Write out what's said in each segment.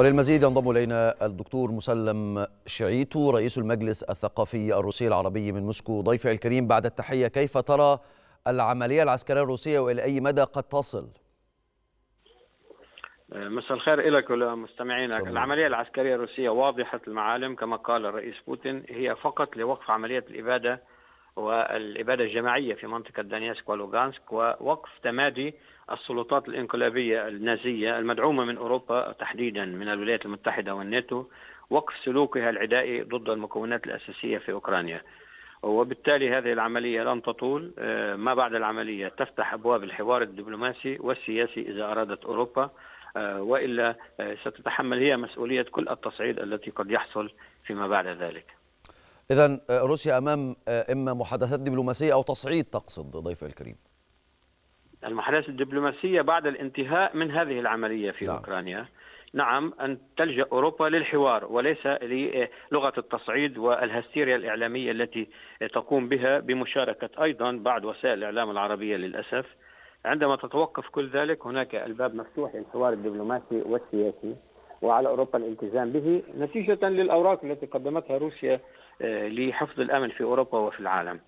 وللمزيد ينضم إلينا الدكتور مسلم شعيتو رئيس المجلس الثقافي الروسي العربي من موسكو. ضيفي الكريم بعد التحية كيف ترى العملية العسكرية الروسية والى اي مدى قد تصل؟ مساء الخير لك ولمستمعينا العملية العسكرية الروسية واضحة المعالم كما قال الرئيس بوتين هي فقط لوقف عملية الإبادة والإبادة الجماعية في منطقة دانيسك ولوغانسك ووقف تمادي السلطات الإنقلابية النازية المدعومة من أوروبا تحديدا من الولايات المتحدة والناتو وقف سلوكها العدائي ضد المكونات الأساسية في أوكرانيا. وبالتالي هذه العملية لن تطول. ما بعد العملية تفتح أبواب الحوار الدبلوماسي والسياسي إذا أرادت أوروبا. وإلا ستتحمل هي مسؤولية كل التصعيد التي قد يحصل فيما بعد ذلك. إذا روسيا أمام إما محادثات دبلوماسية أو تصعيد تقصد ضيفي الكريم. المحادثات الدبلوماسية بعد الانتهاء من هذه العملية في نعم. أوكرانيا نعم أن تلجأ أوروبا للحوار وليس للغه التصعيد والهستيريا الإعلامية التي تقوم بها بمشاركة أيضا بعض وسائل الإعلام العربية للأسف عندما تتوقف كل ذلك هناك الباب مفتوح للحوار الدبلوماسي والسياسي وعلى أوروبا الالتزام به نتيجة للأوراق التي قدمتها روسيا لحفظ الامن في أوروبا وفي العالم.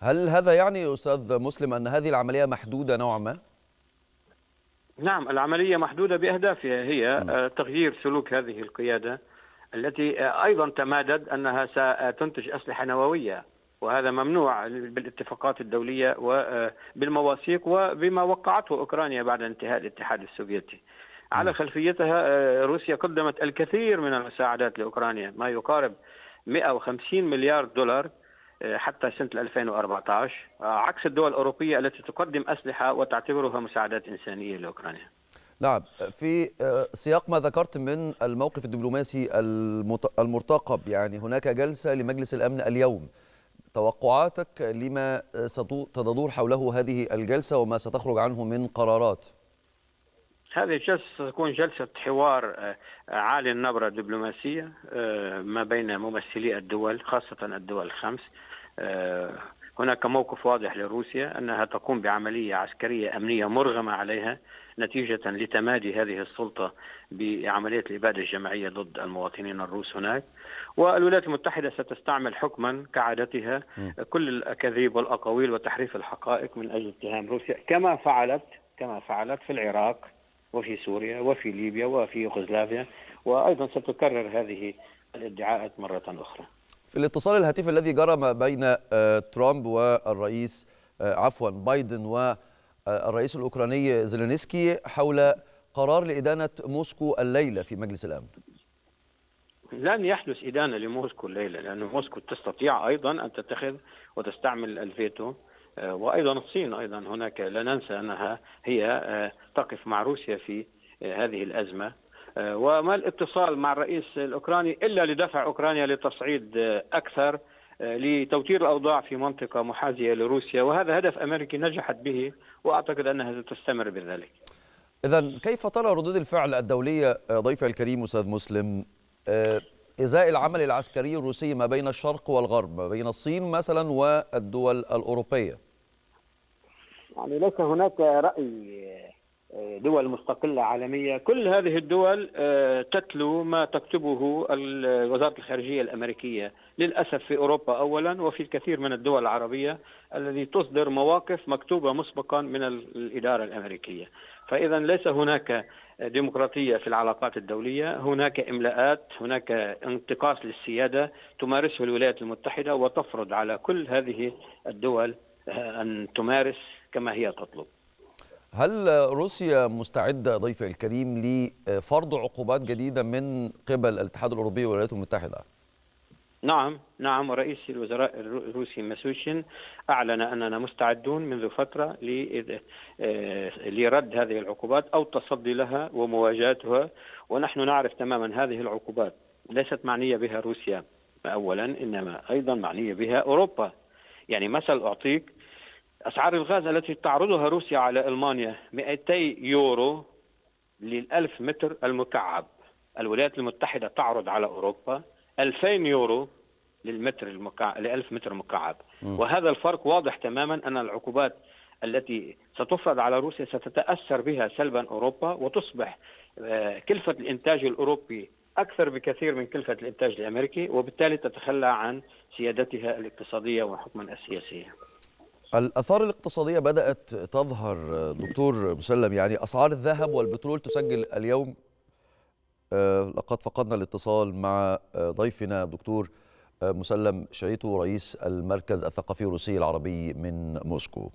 هل هذا يعني أستاذ مسلم أن هذه العملية محدودة نوعا ما؟ نعم العملية محدودة بأهدافها هي م. تغيير سلوك هذه القيادة التي أيضا تمادت أنها ستنتج أسلحة نووية وهذا ممنوع بالاتفاقات الدولية وبالمواثيق وبما وقعته أوكرانيا بعد انتهاء الاتحاد السوفيتي. على خلفيتها روسيا قدمت الكثير من المساعدات لأوكرانيا ما يقارب 150 مليار دولار حتى سنة 2014 عكس الدول الأوروبية التي تقدم أسلحة وتعتبرها مساعدات إنسانية لأوكرانيا. نعم. في سياق ما ذكرت من الموقف الدبلوماسي المرتقب. يعني هناك جلسة لمجلس الأمن اليوم. توقعاتك لما ستدور حوله هذه الجلسة وما ستخرج عنه من قرارات؟ هذه الجلسة ستكون جلسة حوار عالي النبرة دبلوماسية ما بين ممثلي الدول خاصة الدول الخمس. هناك موقف واضح لروسيا أنها تقوم بعملية عسكرية أمنية مرغمة عليها نتيجة لتمادي هذه السلطة بعملية الإبادة الجماعية ضد المواطنين الروس هناك. والولايات المتحدة ستستعمل حكما كعادتها كل الأكاذيب والأقاويل وتحريف الحقائق من أجل اتهام روسيا كما فعلت كما فعلت في العراق. وفي سوريا وفي ليبيا وفي يوغوسلافيا وأيضا ستكرر هذه الادعاءات مرة أخرى. في الاتصال الهاتفي الذي جرى ما بين ترامب والرئيس عفوا بايدن والرئيس الأوكراني زيلينسكي حول قرار لإدانة موسكو الليلة في مجلس الأمن. لن يحدث إدانة لموسكو الليلة لأن موسكو تستطيع أيضا أن تتخذ وتستعمل الفيتو. وأيضا الصين أيضا هناك لا ننسى أنها هي تقف مع روسيا في هذه الأزمة. وما الاتصال مع الرئيس الأوكراني إلا لدفع أوكرانيا لتصعيد أكثر لتوتير الأوضاع في منطقة محاذية لروسيا. وهذا هدف أمريكي نجحت به وأعتقد أنها ستستمر بذلك. إذا كيف ترى ردود الفعل الدولية ضيفي الكريم أستاذ مسلم؟ إزاء العمل العسكري الروسي ما بين الشرق والغرب ما بين الصين مثلا والدول الأوروبية. يعني ليس هناك رأي دول مستقلة عالمية. كل هذه الدول تتلو ما تكتبه وزارة الخارجية الأمريكية. للأسف في أوروبا اولا وفي الكثير من الدول العربية الذي تصدر مواقف مكتوبة مسبقا من الإدارة الأمريكية. فاذا ليس هناك ديمقراطية في العلاقات الدولية، هناك إملاءات، هناك انتقاص للسيادة تمارسه الولايات المتحدة وتفرض على كل هذه الدول أن تمارس كما هي تطلب. هل روسيا مستعدة ضيفي الكريم لفرض عقوبات جديدة من قبل الاتحاد الأوروبي والولايات المتحدة؟ نعم نعم ورئيس الوزراء الروسي ماسوشين أعلن أننا مستعدون منذ فترة لرد هذه العقوبات أو التصدي لها ومواجهتها ونحن نعرف تماما هذه العقوبات ليست معنية بها روسيا اولا إنما أيضا معنية بها أوروبا يعني مثل أعطيك أسعار الغاز التي تعرضها روسيا على ألمانيا 200 يورو للألف متر المكعب. الولايات المتحدة تعرض على أوروبا 2000 يورو للمتر المكعب ل 1000 متر مكعب. م. وهذا الفرق واضح تماما أن العقوبات التي ستفرض على روسيا ستتأثر بها سلبا أوروبا وتصبح كلفة الإنتاج الأوروبي أكثر بكثير من كلفة الإنتاج الأمريكي وبالتالي تتخلى عن سيادتها الاقتصادية وحكما السياسية. الآثار الاقتصادية بدأت تظهر دكتور مسلم يعني أسعار الذهب والبترول تسجل اليوم لقد فقدنا الاتصال مع ضيفنا دكتور مسلم شعيتو رئيس المركز الثقافي الروسي العربي من موسكو.